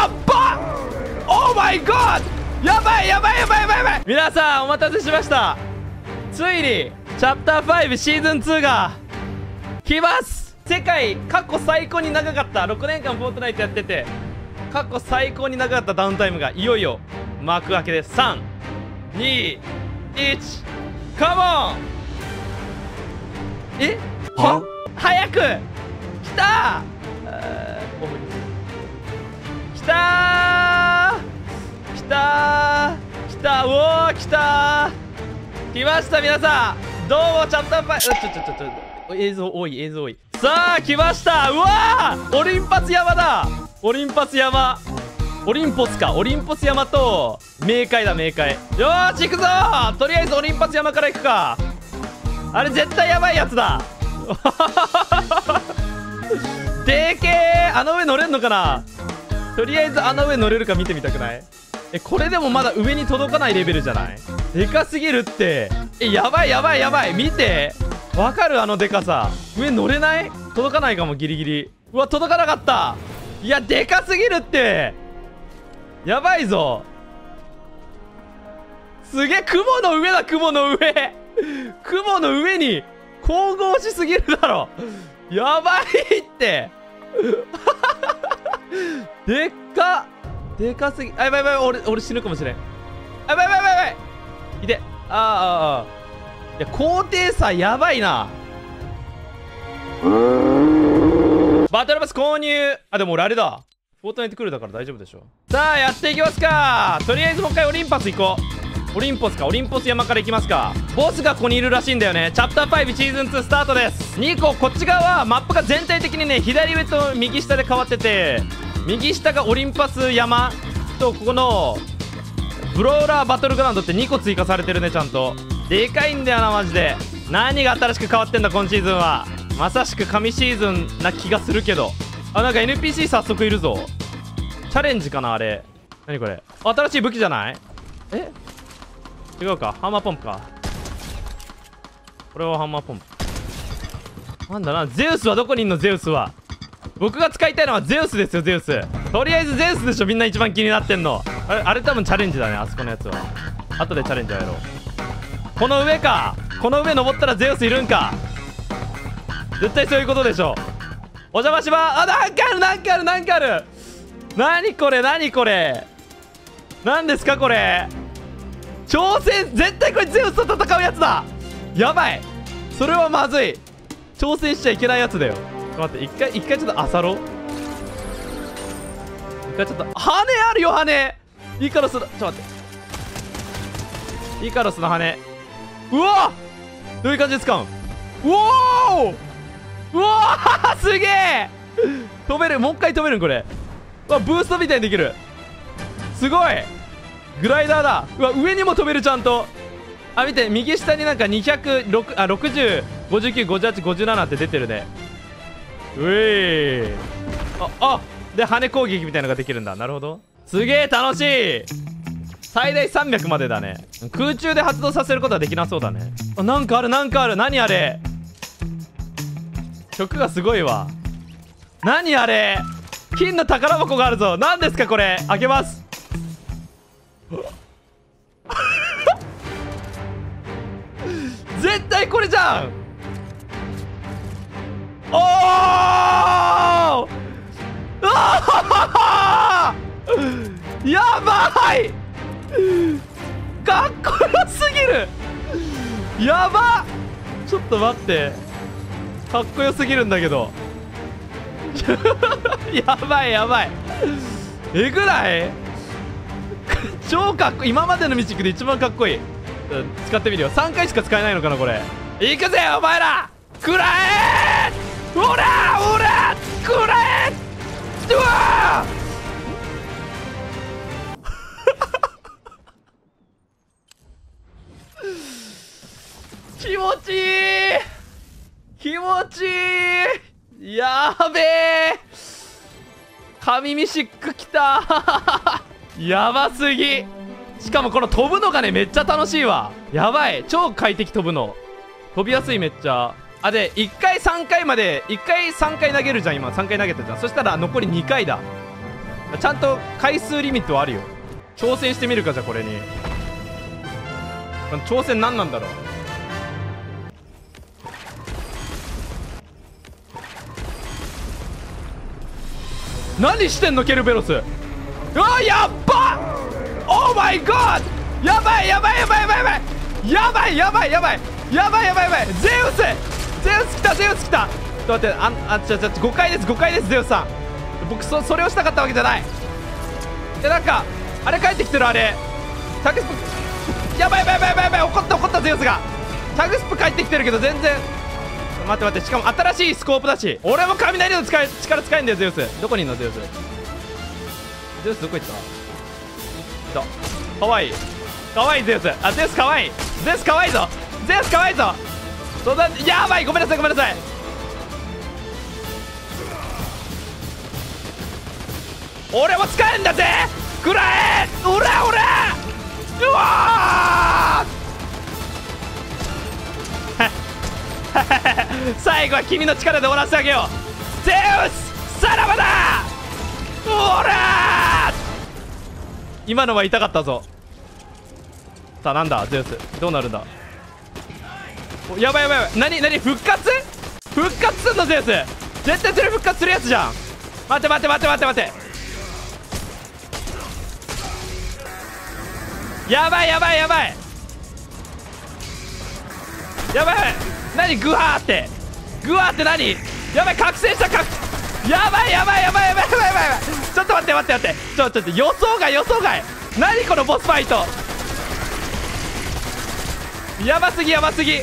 やっばオーマイゴッドやばいやばいやばいやばいやばい。皆さんお待たせしました。ついにチャプター5シーズン2が来ます。世界過去最高に長かった。6年間フォートナイトやってて。過去最高に長かったダウンタイムがいよいよ幕開けです。321カモンえ？は？早く！来たー来たー。来たー。来たおー来たー。来ました皆さん。どうもチャプター5ちょちょちょちょ映像多い映像多い。さあ来ました。うわー。オリンパス山だ。オリンパス山。オリンポスか。オリンポス山と冥界だ冥界よし行くぞ。とりあえずオリンパス山から行くか。あれ絶対やばいやつだ。でけえあの上乗れんのかな。とりあえずあの上乗れるか見てみたくない？えこれでもまだ上に届かないレベルじゃない？でかすぎるって。えやばいやばいやばい。見て。わかるあのでかさ。上乗れない？届かないかもギリギリ。うわ届かなかった。いやでかすぎるって。やばいぞ。すげえ雲の上だ雲の上。雲の上に神々しすぎるだろ。やばいって。でっか。でかすぎ。あやばいやばい俺俺死ぬかもしれん。あやばいやばいやばい。いいて。ああああいや高低差やばいな。バトルパス購入。あでも俺あれだ。フォートナイトクールだから大丈夫でしょ。さあやっていきますか。とりあえずもう一回オリンパス行こう。オリンポスかオリンポス山から行きますか。ボスがここにいるらしいんだよね。チャプター5シーズン2スタートです。2個こっち側はマップが全体的にね左上と右下で変わってて右下がオリンパス山。とここのブローラーバトルグラウンドって2個追加されてるねちゃんと。でかいんだよなマジで。何が新しく変わってんだ今シーズンは。まさしく神シーズンな気がするけど。あなんか NPC 早速いるぞ。チャレンジかなあれ。何これ。新しい武器じゃない？え？違うか。ハンマーポンプか。これはハンマーポンプ。なんだな。ゼウスはどこにいんの？ゼウスは。僕が使いたいのはゼウスですよゼウス。とりあえずゼウスでしょ。みんな一番気になってんの。あれあれ多分チャレンジだねあそこのやつは。後でチャレンジをやろう。この上か。この上登ったらゼウスいるんか。絶対そういうことでしょ。お邪魔しまあなんかあるなんかあるなんかある。何これ何これ。何ですかこれ。挑戦絶対これゼウスと戦うやつだ。やばい。それはまずい。挑戦しちゃいけないやつだよ。ちょっと待って一回一回ちょっとあさろう。一回ちょっと羽あるよ羽。イカロスだ。ちょっと待って。イカロスの羽。うわ！どういう感じで使うんうおうわー！すげえ！飛べるもう一回飛べるこれ。うわブーストみたいにできる。すごい。グライダーだ。うわ上にも飛べるちゃんと。あ見て右下になんか206あ60595857って出てるね。うえああで羽攻撃みたいなのができるんだ。なるほど。すげえ楽しい。最大300までだね。空中で発動させることはできなそうだね。あなんかあるなんかある。何あれ。曲がすごいわ。何あれ。金の宝箱があるぞ。何ですかこれ。開けます。絶対これじゃん。おおあ やばい。かっこよすぎる。やば。ちょっと待って。かっこよすぎるんだけど。やばいやばい。えぐない？超かっこいい。今までのミチックで一番かっこいい、使ってみるよ。3回しか使えないのかなこれ。いくぜお前ら。食らえほらほら食らえうわ 気持ちいい。気持ちいい。やべえ神ミシックきた。やばすぎ。しかもこの飛ぶのがねめっちゃ楽しいわ。やばい。超快適飛ぶの。飛びやすいめっちゃ。あで1回3回まで1回3回投げるじゃん今。3回投げたじゃん。そしたら残り2回だ。ちゃんと回数リミットはあるよ。挑戦してみるかじゃあこれに。挑戦何なんだろう。何してんのケルベロス。うわやっば。オーマイゴッドやばいやばいやばいやばい。やばいやばいやばい。やばいやばいやばい。ゼウス。ゼウス来たゼウス来た。ちょっと待ってああちょちょ誤解です誤解ですゼウスさん。僕そそれをしたかったわけじゃない。えなんかあれ帰ってきてるあれ。タグスプやばいやばいやばいやばいやばい。怒った怒ったゼウスが。タグスプ帰ってきてるけど全然。待って待って。しかも新しいスコープだし。俺も雷の使い力使えんだよゼウス。どこにいんのゼウス。ゼウスどこ行った？いた。かわいいかわいいゼウス。あゼウスかわいい。ゼウスかわいいぞ。ゼウスかわいいぞ。そんなやばい。ごめんなさい。ごめんなさい。俺も使えんだぜ。くらえ。おらおら。うわ 最後は君の力で終わらせてあげよう。ゼウスさらばだ。おら今のは痛かったぞ。さあなんだ？ゼウス。どうなるんだ？おやばいやばいやばい。何何？復活？復活すんのゼウス。絶対それ復活するやつじゃん。待って待って待って待って待って。やばいやばいやばい。やばい何？グワーって。グワーって何？やばい覚醒した覚やばいやばいやばいやばいやばいやばい。ちょっと待って待って待って。ちょっと待って予想外予想外。何このボスファイト。やばすぎやばすぎ。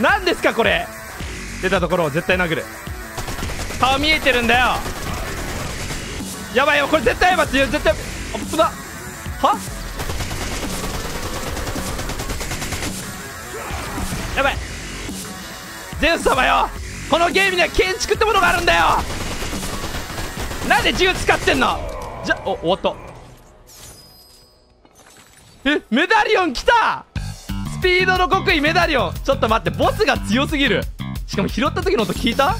何ですかこれ。出たところを絶対殴る。顔見えてるんだよ。やばいよこれ絶対やばい。絶対あっ。ぶなは？やばい。ゼウス様よ。このゲームには建築ってものがあるんだよ。なんで銃使ってんの？じゃお終わった。えメダリオン来た！スピードの極意メダリオン。ちょっと待ってボスが強すぎる。しかも拾った時の音聞いた？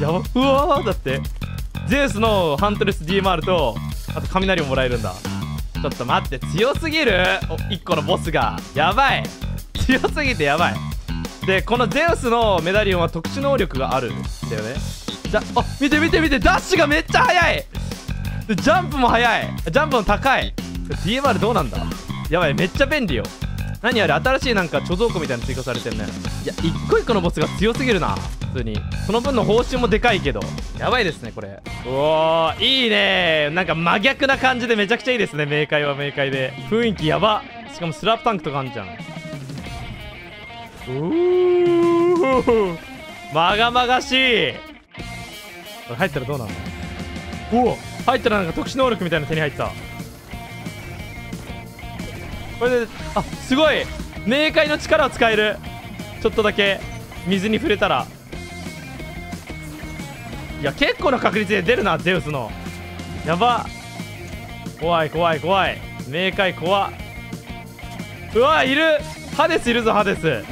やばうわーだって。ゼウスのハントレス DMR とあと雷をもらえるんだ。ちょっと待って強すぎる？お1個のボスが。やばい。強すぎてやばい。でこのゼウスのメダリオンは特殊能力があるんだよね。じゃあ見て見て見てダッシュがめっちゃ速い。ジャンプも速い。ジャンプも高い。DMR どうなんだ？やばいめっちゃ便利よ。何あれ新しいなんか貯蔵庫みたいな追加されてんね。いや一個一個のボスが強すぎるな。普通に。その分の報酬もでかいけど。やばいですねこれ。うおーいいね。なんか真逆な感じでめちゃくちゃいいですね明快は明快で。雰囲気やば。しかもスラップタンクとかあんじゃん。うーまがまがしい。これ入ったらどうなの？おお。入ったらなんか特殊能力みたいな手に入った。これであすごい。冥界の力を使える。ちょっとだけ。水に触れたら。いや結構な確率で出るなゼウスの。やば。怖い怖い怖い。冥界怖。うわいる。ハデスいるぞハデス。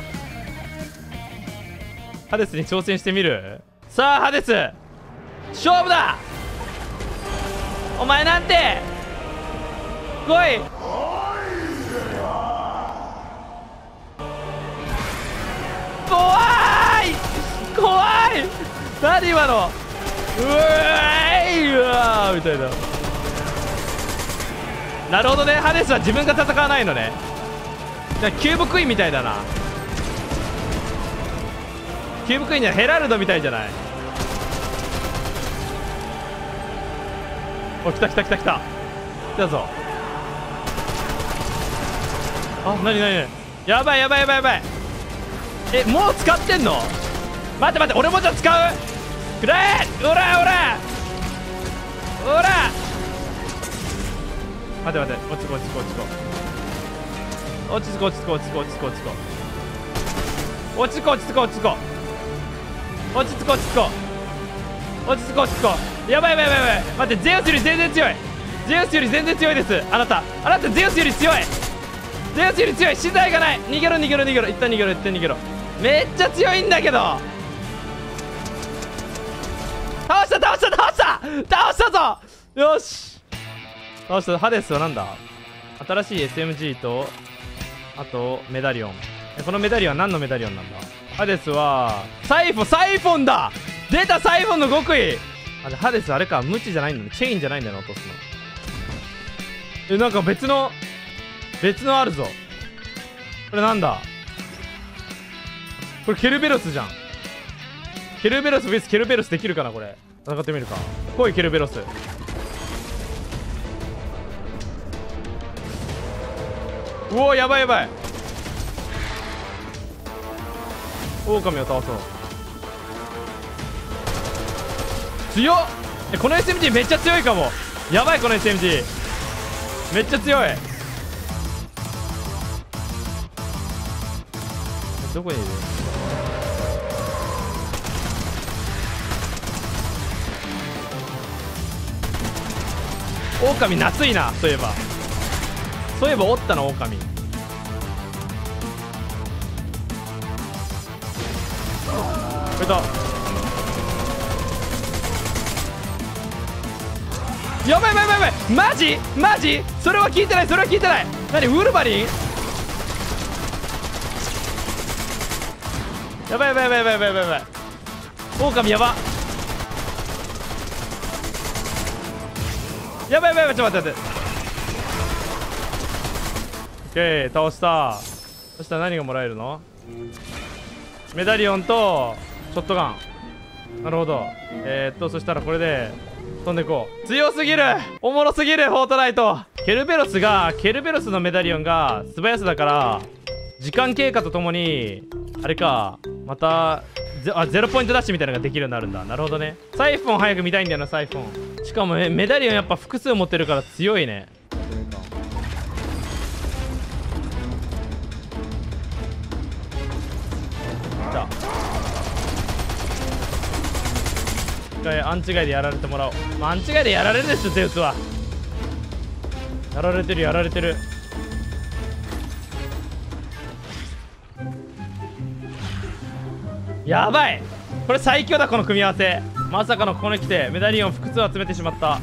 ハデスに挑戦してみる？さあハデス勝負だ。お前なんて。来い。怖い。怖い。何今の。うわい。うわみたいな。なるほどね。ハデスは自分が戦わないのね。なキューブクイーンみたいだな。キューブクイーンじゃヘラルドみたいじゃない。お来た来た来た来た。来たぞ。あなになにやばいやばいやばいやばい。えもう使ってんの？待って待って俺もじゃあ使う？くれ！おらおら！おら！待って待って落ち着こう落ち着こう。落ち着こう落ち着こう落ち着こう落ち着こう落ち着こう。落ち着こう落ち着こう落ち着こう。落ち着こう落ち着こう。落ち着こう落ち着こう。やばいやばいやばいやばい。待ってゼウスより全然強い。ゼウスより全然強いです。あなた。あなたゼウスより強い。ゼウスより強い。資材がない。逃げろ逃げろ逃げろ。一旦逃げろ一旦逃げろ。めっちゃ強いんだけど。倒した倒した倒した。倒したぞ。よし。倒したハデスはなんだ。新しい SMG とあとメダリオン。このメダリオンは何のメダリオンなんだ？ハデスはサイフォンサイフォンだ。出たサイフォンの極意。あれハデスあれか。無知じゃないんだね。チェインじゃないんだよな落とすの。えなんか別の別のあるぞ。これなんだ？これケルベロスじゃん。ケルベロス VS ケルベロスできるかなこれ。戦ってみるか。来いケルベロス。うおやばいやばい。狼を倒そう。強っ。えこの SMG めっちゃ強いかも。やばいこの SMG めっちゃ強い。どこにいる？狼夏いなそういえば。そういえばおったの狼。えっとやばいやばいやばいやばいマジ？マジ？それは聞いてないそれは聞いてない。何ウルヴァリン？やばいやばいやばいやばいやばいやばい。狼やば。やばいやばいやばいちょっと待って待って。オッケー倒した。そしたら何がもらえるの？メダリオンとショットガン。なるほど。えー、っとそしたらこれで飛んでこう。強すぎる。おもろすぎるフォートナイト。ケルベロスがケルベロスのメダリオンが素早さだから時間経過とともにあれかまたゼあゼロポイントダッシュみたいなのができるようになるんだ。なるほどね。サイフォン早く見たいんだよなサイフォン。しかもメダリオンやっぱ複数持ってるから強いね。回アンチガイでやられてもらおう、まあ、アンチガイでやられるでしょゼウスは。やられてるやられてる。やばい。これ最強だこの組み合わせ。まさかのここに来てメダリオン複数集めてしまった。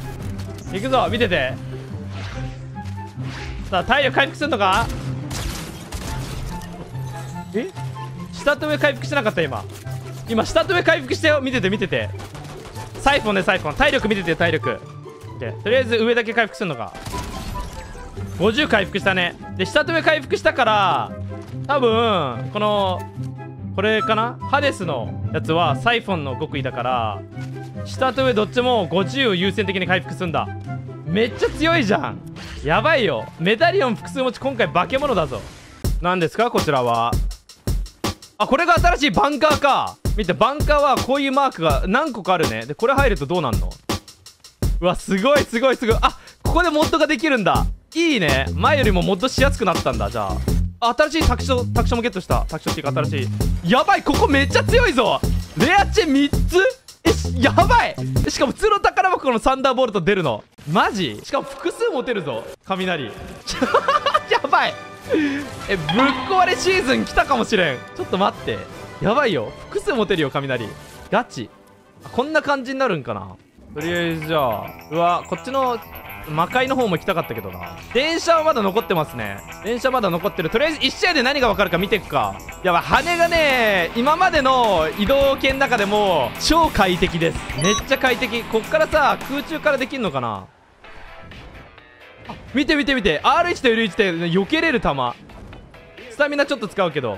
いくぞ見てて。さあ体力回復するのか？え？下と上回復してなかった今。今下と上回復したよ。見てて見てて。サイフォンねサイフォン。体力見てて体力。OK とりあえず上だけ回復するのか。50回復したね。で下と上回復したから多分このこれかな？ハデスのやつはサイフォンの極意だから下と上どっちも50を優先的に回復すんだ。めっちゃ強いじゃん。やばいよ。メダリオン複数持ち今回化け物だぞ。何ですか？こちらは。あこれが新しいバンカーか。見てバンカーはこういうマークが何個かあるね。でこれ入るとどうなんの？うわすごいすごいすごい。あここでモッドができるんだ。いいね。前よりもモッドしやすくなったんだじゃあ。新しいタクショタクションもゲットした。タクションっていうか新しい。やばいここめっちゃ強いぞ。レアチェ3つ？えしやばい。しかも普通の宝箱のサンダーボルト出るの。マジ？しかも複数持てるぞ。雷。やばい。えぶっ壊れシーズン来たかもしれん。ちょっと待って。やばいよ。複数持てるよ雷。ガチ。こんな感じになるんかな。とりあえずじゃあうわこっちの魔界の方も行きたかったけどな。電車はまだ残ってますね。電車まだ残ってる。とりあえず1試合で何が分かるか見ていくか。やばい羽がね今までの移動系の中でも超快適です。めっちゃ快適。こっからさ空中からできんのかな。見て見て見て。R1 と L1 って避けれる球。スタミナちょっと使うけど。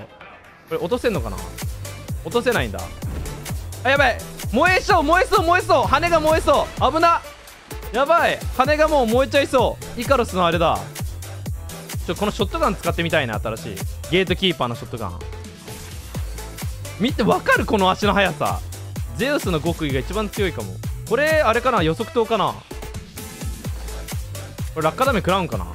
これ落とせんのかな？落とせないんだ。あやばい。燃えそう燃えそう燃えそう。羽が燃えそう。危な。やばい。羽がもう燃えちゃいそう。イカロスのあれだ。ちょこのショットガン使ってみたいな新しい。ゲートキーパーのショットガン。見てわかる？この足の速さ。ゼウスの極意が一番強いかも。これあれかな？予測灯かな？これ落下ダメ食らうんかな？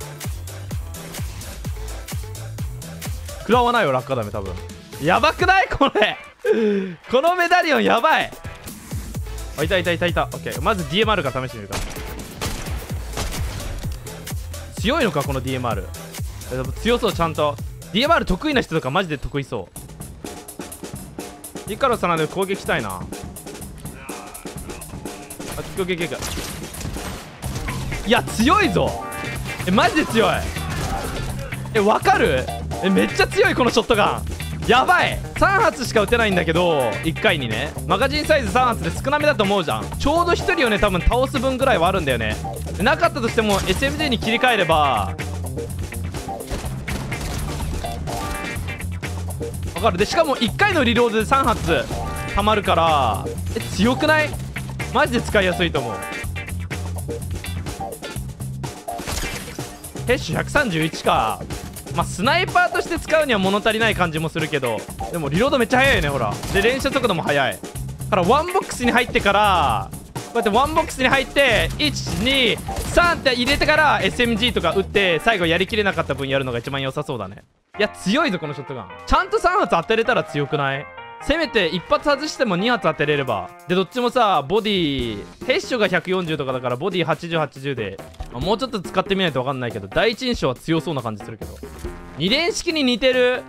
食らわないよ落下ダメ多分。やばくない？これ。このメダリオンやばい。あいたいたいたい。たオッケー。まず DMR から試してみるか。強いのかこの DMR 強そうちゃんと。DMR 得意な人とかマジで得意そう。イカロスなんで攻撃したいな。あいくいくいくいや強いぞ。えマジで強い。えわかる？えめっちゃ強いこのショットガン。やばい。3発しか撃てないんだけど1回にね。マガジンサイズ3発で少なめだと思うじゃん。ちょうど1人をね多分倒す分ぐらいはあるんだよね。なかったとしても SMG に切り替えればわかる。でしかも1回のリロードで3発たまるからえ強くない？マジで使いやすいと思う。ヘッシュ131か。まあスナイパーとして使うには物足りない感じもするけど。でもリロードめっちゃ速いよねほら。で連射速度も速い。からワンボックスに入ってからこうやってワンボックスに入って123って入れてから SMG とか撃って最後やりきれなかった分やるのが一番良さそうだね。いや強いぞこのショットガン。ちゃんと3発当てれたら強くない？せめて1発外しても2発当てれれば。でどっちもさボディヘッシュが140とかだからボディ8080で、まあ、もうちょっと使ってみないと分かんないけど第一印象は強そうな感じするけど。2連式に似てる？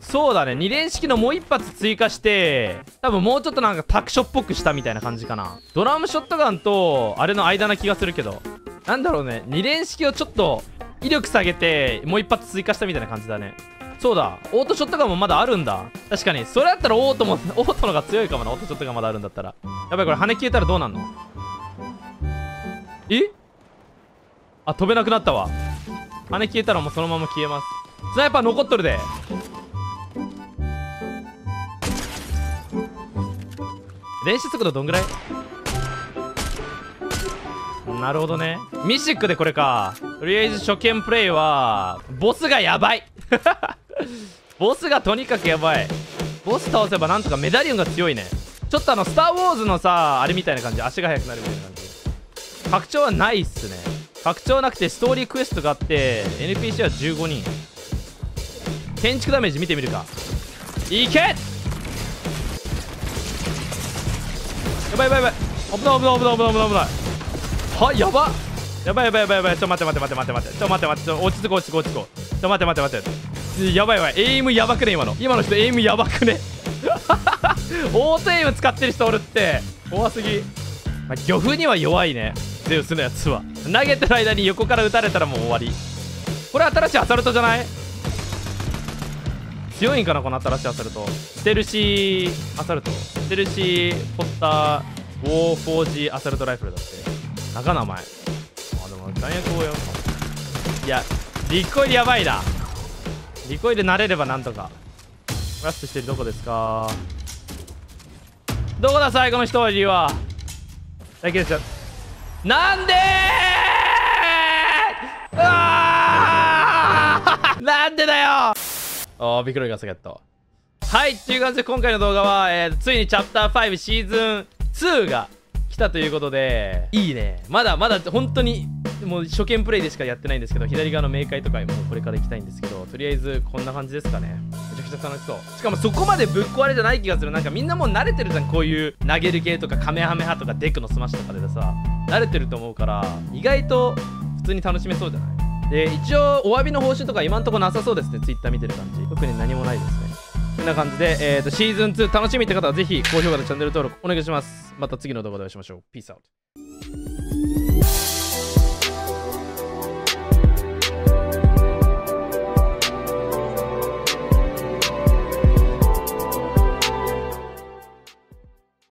そうだね。2連式のもう1発追加して多分もうちょっとなんかタクショっぽくしたみたいな感じかな。ドラムショットガンとあれの間な気がするけど。なんだろうね。2連式をちょっと威力下げてもう1発追加したみたいな感じだね。そうだ。オートショットガンもまだあるんだ。確かに。それだったらオートも オートのが強いかもなオートショットガンまだあるんだったら。やばいこれ羽消えたらどうなんの？え？あ飛べなくなったわ。羽消えたらもうそのまま消えます。スナイパー残っとるで。練習速度どんぐらい？なるほどね。ミシックでこれか。とりあえず初見プレイはボスがやばい。ボスがとにかくやばい。ボス倒せばなんとかメダリオンが強いね。ちょっとあのスター・ウォーズのさあれみたいな感じ。足が速くなるみたいな感じ。拡張はないっすね。拡張なくてストーリークエストがあって NPC は15人建築ダメージ見てみるか。いけやばいやばいやばい。危ない危ない危ない危ない危ない危ない。はやばやばいやばいやばいやばい。ちょっと待って待って待って待って。ちょっと待って待って。ちょっと落ち着こう落ち着こう落ち着こう。ちょっと待って待って待って。やばいやばい。エイムやばくね今の。今の人エイムやばくね。オートエイム使ってる人おるって。怖すぎ、まあ、漁夫には弱いね。ゼウスのやつは。投げてる間に横から撃たれたらもう終わり。これ新しいアサルトじゃない？強いんかなこの新しいアサルト。ステルシーアサルト。ステルシーポッターウォーフォージアサルトライフルだって。中名前。あでも弾薬をやるかいやリコイルやばいな。リコイル慣れればなんとか。ラストしてるどこですか？どこだ最後の一人は？だけですよ。なんでー？うわー！なんでだよ！あービクロイガスゲット。はいという感じで今回の動画は、えー、ついにチャプター5シーズン2が来たということでいいね。まだまだ本当にもう初見プレイでしかやってないんですけど左側の冥界とかにもこれから行きたいんですけどとりあえずこんな感じですかね。めちゃくちゃ楽しそう。しかもそこまでぶっ壊れじゃない気がする。なんかみんなもう慣れてるじゃん。こういう投げる系とかカメハメハとかデクのスマッシュとかでさ。慣れてると思うから意外と普通に楽しめそうじゃない？で一応お詫びの報酬とか今んとこなさそうですね。Twitter 見てる感じ。特に何もないですね。てな感じで、えーと、シーズン2楽しみって方はぜひ高評価とチャンネル登録お願いします。また次の動画でお会いしましょう。Peace out.